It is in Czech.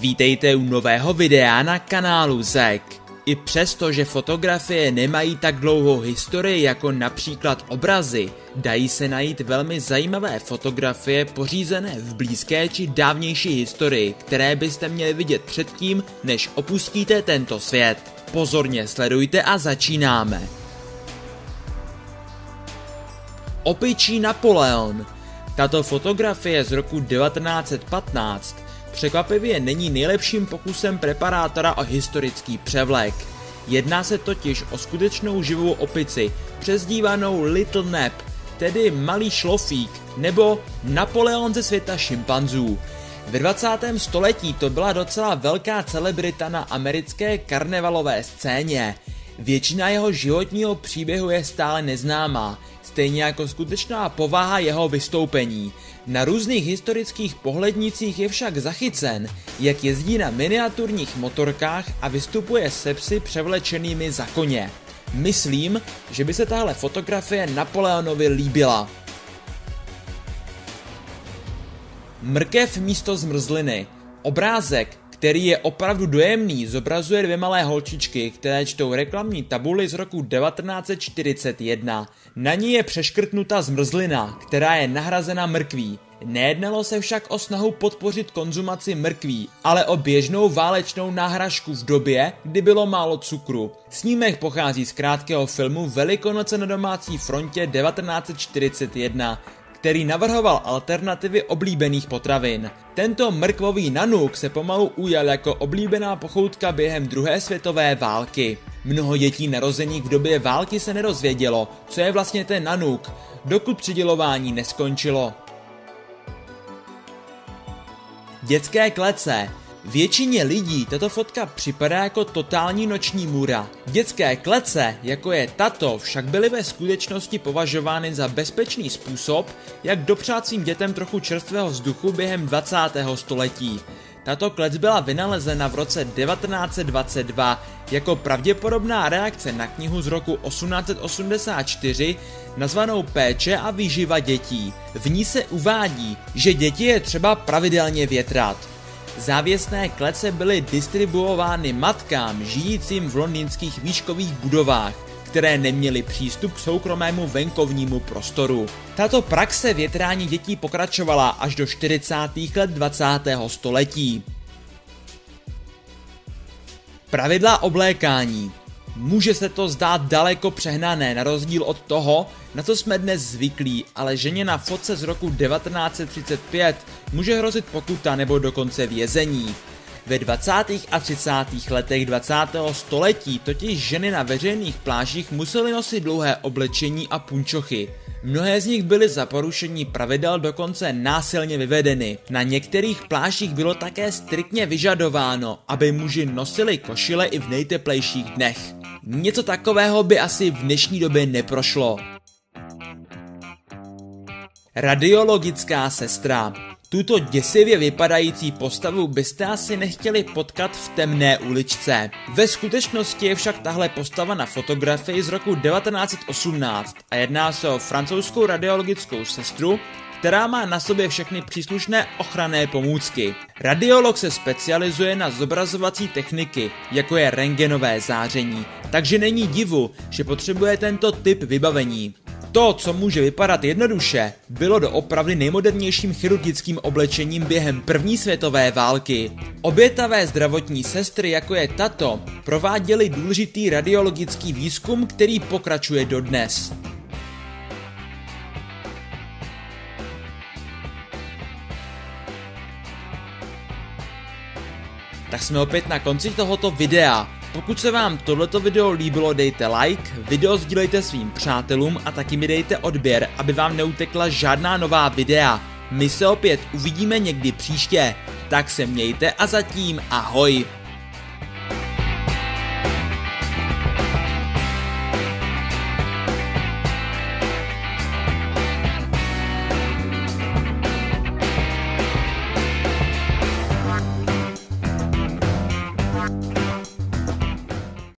Vítejte u nového videa na kanálu Zek. I přesto, že fotografie nemají tak dlouhou historii jako například obrazy, dají se najít velmi zajímavé fotografie pořízené v blízké či dávnější historii, které byste měli vidět předtím, než opustíte tento svět. Pozorně sledujte a začínáme. Opičí Napoleon Tato fotografie z roku 1915 překvapivě není nejlepším pokusem preparátora o historický převlek. Jedná se totiž o skutečnou živou opici, přezdívanou Little Nap, tedy malý šlofík, nebo Napoleon ze světa šimpanzů. Ve 20. století to byla docela velká celebrita na americké karnevalové scéně. Většina jeho životního příběhu je stále neznámá, stejně jako skutečná povaha jeho vystoupení. Na různých historických pohlednicích je však zachycen, jak jezdí na miniaturních motorkách a vystupuje se psy převlečenými za koně. Myslím, že by se tahle fotografie Napoleonovi líbila. Mrkev místo zmrzliny. Obrázek, který je opravdu dojemný, zobrazuje dvě malé holčičky, které čtou reklamní tabuli z roku 1941. Na ní je přeškrtnuta zmrzlina, která je nahrazena mrkví. Nejednalo se však o snahu podpořit konzumaci mrkví, ale o běžnou válečnou náhražku v době, kdy bylo málo cukru. Snímek pochází z krátkého filmu Velikonoce na domácí frontě 1941 který navrhoval alternativy oblíbených potravin. Tento mrkvový nanuk se pomalu ujal jako oblíbená pochoutka během druhé světové války. Mnoho dětí narozených v době války se nerozvědělo, co je vlastně ten nanuk, dokud přidělování neskončilo. Dětské klece Většině lidí tato fotka připadá jako totální noční můra. Dětské klece, jako je tato, však byly ve skutečnosti považovány za bezpečný způsob, jak dopřát svým dětem trochu čerstvého vzduchu během 20. století. Tato klec byla vynalezena v roce 1922 jako pravděpodobná reakce na knihu z roku 1884 nazvanou Péče a výživa dětí. V ní se uvádí, že děti je třeba pravidelně větrat. Závěsné klece byly distribuovány matkám žijícím v londýnských výškových budovách, které neměly přístup k soukromému venkovnímu prostoru. Tato praxe větrání dětí pokračovala až do 40. let 20. století. Pravidla oblékání Může se to zdát daleko přehnané, na rozdíl od toho, na co jsme dnes zvyklí, ale ženě na fotce z roku 1935 může hrozit pokuta nebo dokonce vězení. Ve 20. a 30. letech 20. století totiž ženy na veřejných plážích musely nosit dlouhé oblečení a punčochy. Mnohé z nich byly za porušení pravidel dokonce násilně vyvedeny. Na některých plážích bylo také striktně vyžadováno, aby muži nosili košile i v nejteplejších dnech. Něco takového by asi v dnešní době neprošlo. Radiologická sestra tuto děsivě vypadající postavu byste asi nechtěli potkat v temné uličce. Ve skutečnosti je však tahle postava na fotografii z roku 1918 a jedná se o francouzskou radiologickou sestru, která má na sobě všechny příslušné ochranné pomůcky. Radiolog se specializuje na zobrazovací techniky, jako je rengenové záření, takže není divu, že potřebuje tento typ vybavení. To, co může vypadat jednoduše, bylo doopravdy nejmodernějším chirurgickým oblečením během první světové války. Obětavé zdravotní sestry, jako je tato, prováděly důležitý radiologický výzkum, který pokračuje dodnes. Tak jsme opět na konci tohoto videa. Pokud se vám tohleto video líbilo, dejte like, video sdílejte svým přátelům a taky mi dejte odběr, aby vám neutekla žádná nová videa. My se opět uvidíme někdy příště, tak se mějte a zatím ahoj.